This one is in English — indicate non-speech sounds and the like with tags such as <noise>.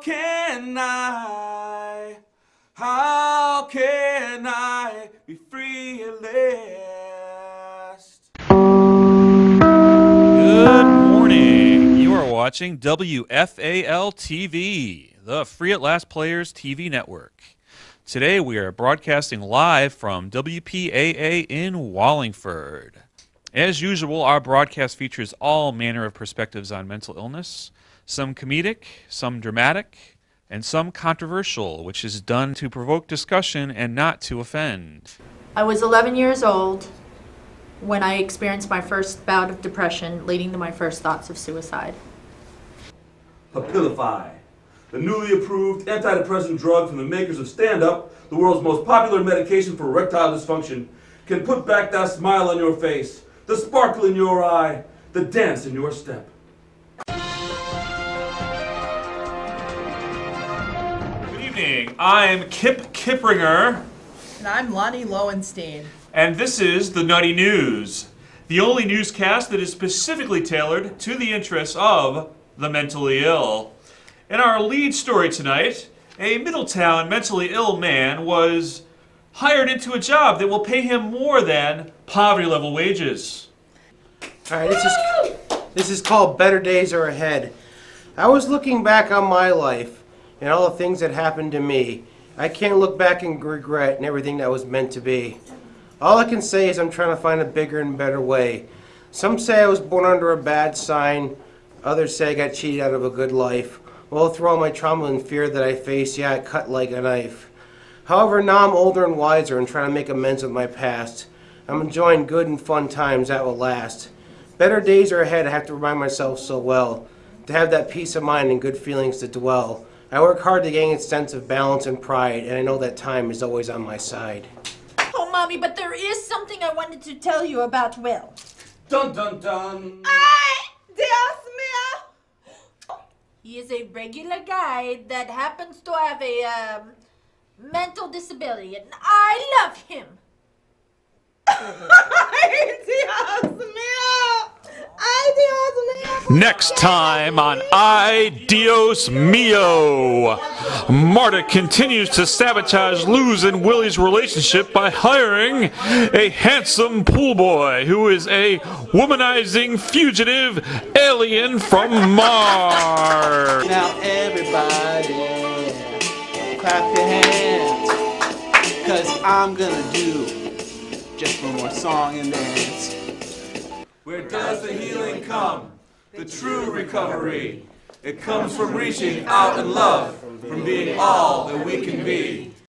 can I, how can I be free at last? Good morning. You are watching WFAL TV, the Free at Last Players TV network. Today we are broadcasting live from WPAA in Wallingford. As usual, our broadcast features all manner of perspectives on mental illness, some comedic, some dramatic, and some controversial, which is done to provoke discussion and not to offend. I was 11 years old when I experienced my first bout of depression, leading to my first thoughts of suicide. Papilify, the newly approved antidepressant drug from the makers of Stand Up, the world's most popular medication for erectile dysfunction, can put back that smile on your face, the sparkle in your eye, the dance in your step. Evening. I'm Kip Kipringer. And I'm Lonnie Lowenstein. And this is the Nutty News, the only newscast that is specifically tailored to the interests of the mentally ill. In our lead story tonight, a Middletown mentally ill man was hired into a job that will pay him more than poverty level wages. All right, this is this is called Better Days Are Ahead. I was looking back on my life and all the things that happened to me. I can't look back and regret and everything that was meant to be. All I can say is I'm trying to find a bigger and better way. Some say I was born under a bad sign. Others say I got cheated out of a good life. Well, through all my trauma and fear that I faced, yeah, it cut like a knife. However, now I'm older and wiser and trying to make amends with my past. I'm enjoying good and fun times that will last. Better days are ahead, I have to remind myself so well. To have that peace of mind and good feelings to dwell. I work hard to gain a sense of balance and pride, and I know that time is always on my side. Oh, Mommy, but there is something I wanted to tell you about Will. Dun dun dun! Ay, Dios mío! He is a regular guy that happens to have a um, mental disability, and I love him. <laughs> <laughs> Ay, Dios mío! Ay, Dios mío! Next time on Ay Dios Mio, Marta continues to sabotage Lou's and Willie's relationship by hiring a handsome pool boy who is a womanizing fugitive alien from Mars. Now everybody, clap your hands, cause I'm gonna do just one more song and dance. Where does the healing come? The true recovery. It comes from reaching out in love, from being all that we can be.